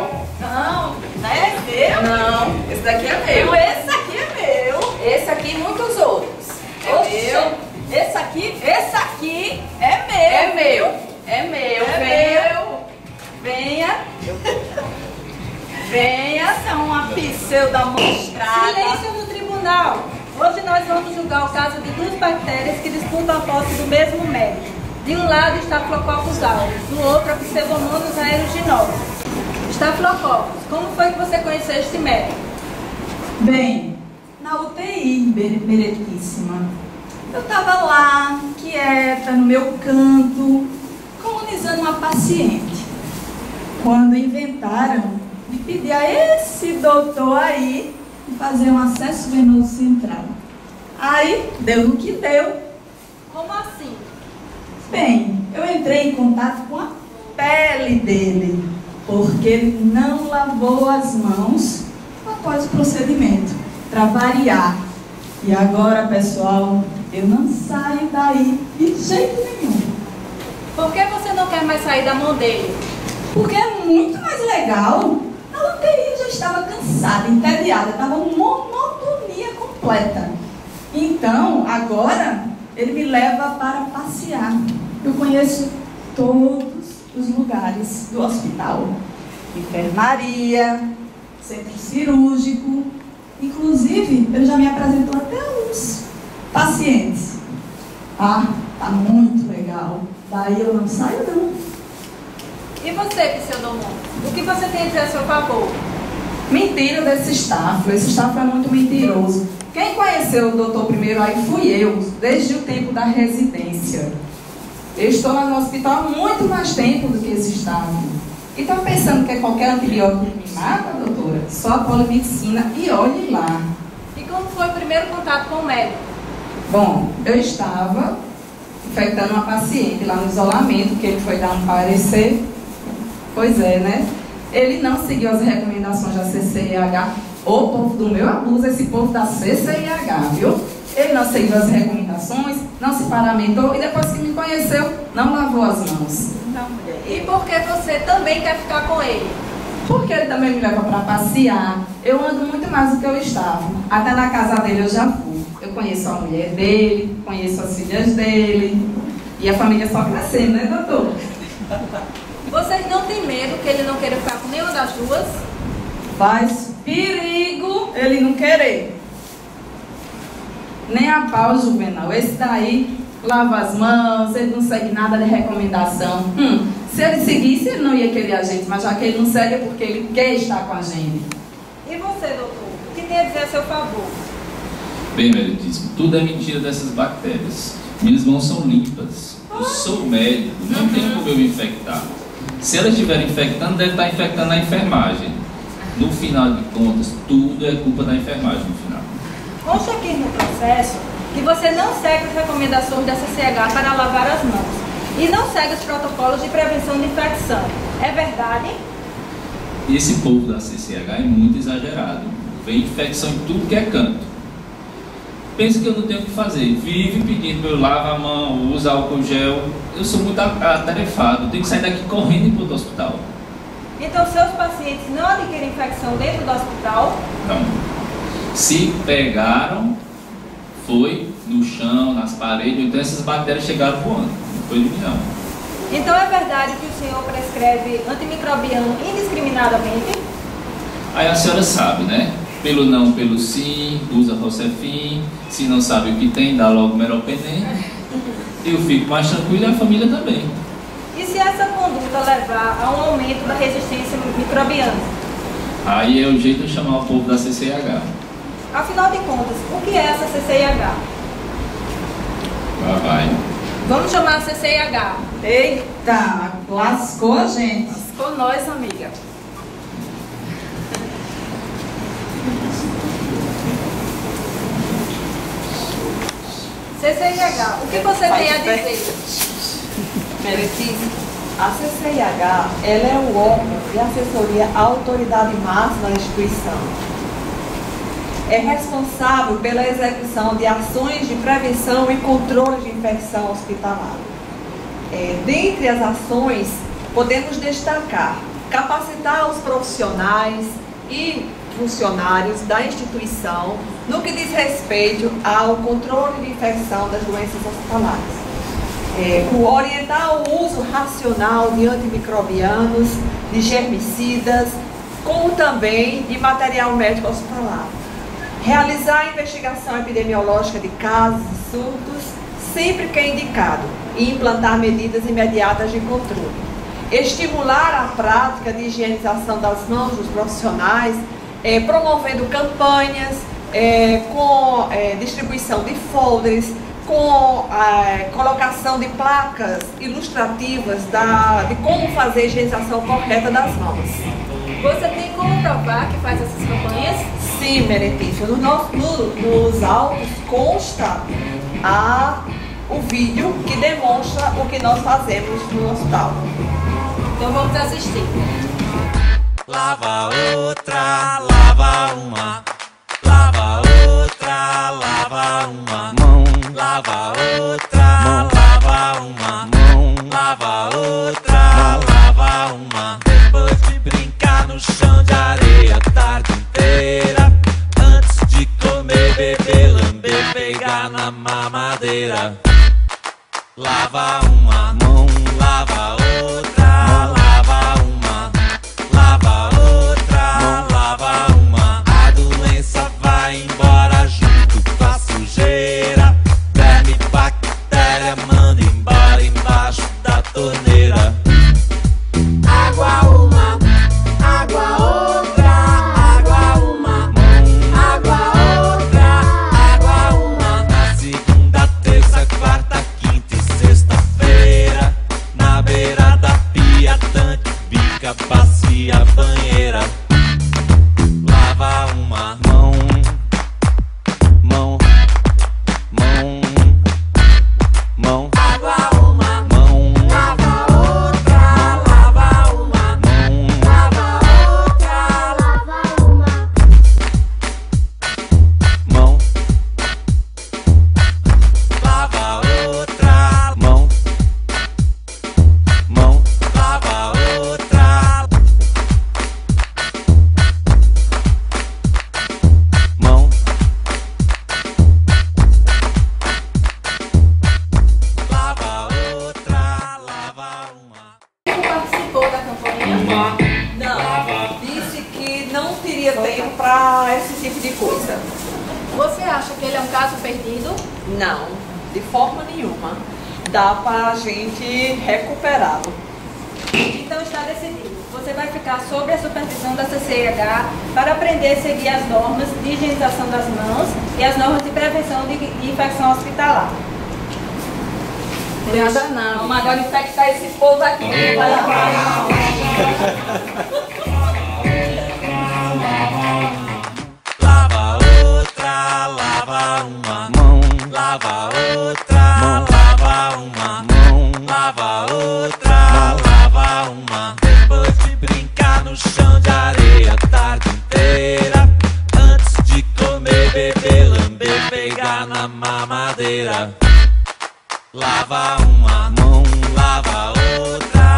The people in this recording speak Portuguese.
meu. Não, não é meu? Não, esse daqui é Meu, esse aqui é meu. Esse aqui e muitos outros. É Oxe, meu. Esse aqui, esse aqui é meu. É meu. É meu. É Venha. meu. Venha. Venha. É uma pseudo mostrada. Silêncio no tribunal. Hoje nós vamos julgar o caso de duas bactérias que disputam a posse do mesmo médico. De um lado está Staphylococcus aureus, do outro a Pseudomonas aeruginosa. Staphylococcus, como foi que você conheceu este médico? Bem, na UTI, Beretíssima, eu estava lá, quieta, no meu canto, colonizando uma paciente. Quando inventaram de pedir a esse doutor aí fazer um acesso venoso central. Aí, deu no que deu. Como assim? Bem, eu entrei em contato com a pele dele, porque ele não lavou as mãos após o procedimento, para variar. E agora, pessoal, eu não saio daí de jeito nenhum, Por que você não quer mais sair da mão dele? porque é muito mais legal. A UTI já estava cansada, entediada, estava monotonia completa. Então, agora, ele me leva para passear. Eu conheço todos os lugares do hospital. Enfermaria, centro cirúrgico. Inclusive, ele já me apresentou até os pacientes. Ah, tá muito legal. Daí eu não saio não. E você, Pseudomonas? O que você tem a dizer a seu favor? Mentira desse staff. Esse staff é muito mentiroso. Quem conheceu o doutor primeiro aí fui eu, desde o tempo da residência. Eu estou lá no hospital há muito mais tempo do que esse staff. E está pensando que é qualquer antibiótico que me mata, doutora? Só a polimedicina e olhe lá. E como foi o primeiro contato com o médico? Bom, eu estava infectando uma paciente lá no isolamento, que ele foi dar um parecer. Pois é, né? Ele não seguiu as recomendações da CCIH. O povo do meu abuso, esse povo da CCIH, viu? Ele não seguiu as recomendações, não se paramentou e depois que me conheceu, não lavou as mãos. Não, mulher. E por que você também quer ficar com ele? Porque ele também me leva para passear. Eu ando muito mais do que eu estava. Até na casa dele eu já fui. Eu conheço a mulher dele, conheço as filhas dele. E a família só crescendo, né, doutor? Vocês não têm medo que ele não queira ficar com nenhuma das duas? Faz perigo ele não querer. Nem a pau, Juvenal. Esse daí lava as mãos, ele não segue nada de recomendação. Hum, se ele seguisse, ele não ia querer a gente, mas já que ele não segue é porque ele quer estar com a gente. E você, doutor? O que tem a dizer a seu favor? Bem, meritíssimo, tudo é mentira dessas bactérias. Minhas mãos são limpas. Eu sou médico, não tenho como eu me infectar. Se elas estiverem infectando, deve estar infectando a enfermagem. No final de contas, tudo é culpa da enfermagem no final. Consta aqui no processo que você não segue as recomendações da CCH para lavar as mãos e não segue os protocolos de prevenção de infecção. É verdade? Esse povo da CCH é muito exagerado. Vem infecção em tudo que é canto. Pensa que eu não tenho o que fazer. Vive pedindo para eu lavar a mão, usar álcool gel. Eu sou muito atarefado. Tenho que sair daqui correndo e ir para outro hospital. Então seus pacientes não adquirem infecção dentro do hospital? Então, se pegaram, foi no chão, nas paredes, então essas bactérias chegaram voando. Não foi não. Então é verdade que o senhor prescreve antimicrobiano indiscriminadamente? Aí a senhora sabe, né? Pelo não, pelo sim, usa Rocefin. Se não sabe o que tem, dá logo Meropenem. Eu fico mais tranquilo e a família também. E se essa conduta levar a um aumento da resistência microbiana? Aí é o jeito de chamar o povo da CCH. Afinal de contas, o que é essa CCIH? Lá vai. Vamos chamar a CCIH. Eita, lascou a gente. Com nós, amiga. CCIH, o que você tem a dizer? Meritíssimo. A CCIH ela é o órgão de assessoria à autoridade máxima da instituição. É responsável pela execução de ações de prevenção e controle de infecção hospitalar. É, dentre as ações, podemos destacar capacitar os profissionais e funcionários da instituição no que diz respeito ao controle de infecção das doenças hospitalares. É, orientar o uso racional de antimicrobianos, de germicidas, como também de material médico hospitalar. Realizar a investigação epidemiológica de casos e surtos sempre que é indicado e implantar medidas imediatas de controle. Estimular a prática de higienização das mãos dos profissionais, é, promovendo campanhas é, com é, distribuição de folders, com a colocação de placas ilustrativas da, de como fazer a higienização correta das mãos. Você tem como provar que faz essas campanhas? Sim, Meretícia. No nosso, no, nos autos consta a, o vídeo que demonstra o que nós fazemos no hospital. Então vamos assistir. Lava outra, lava uma. Lava outra, lava uma. Mão. Lava outra, lava uma. Mão. Lava outra, lava uma. Depois de brincar no chão de areia Lava uma É um caso perdido? Não, de forma nenhuma. Dá para a gente recuperá-lo. Então está decidido. Você vai ficar sob a supervisão da CCIH para aprender a seguir as normas de higienização das mãos e as normas de prevenção de, de infecção hospitalar. Nada não. Vamos agora infectar esse povo aqui. beber, lamber, pegar na mamadeira. Lava uma mão, lava outra.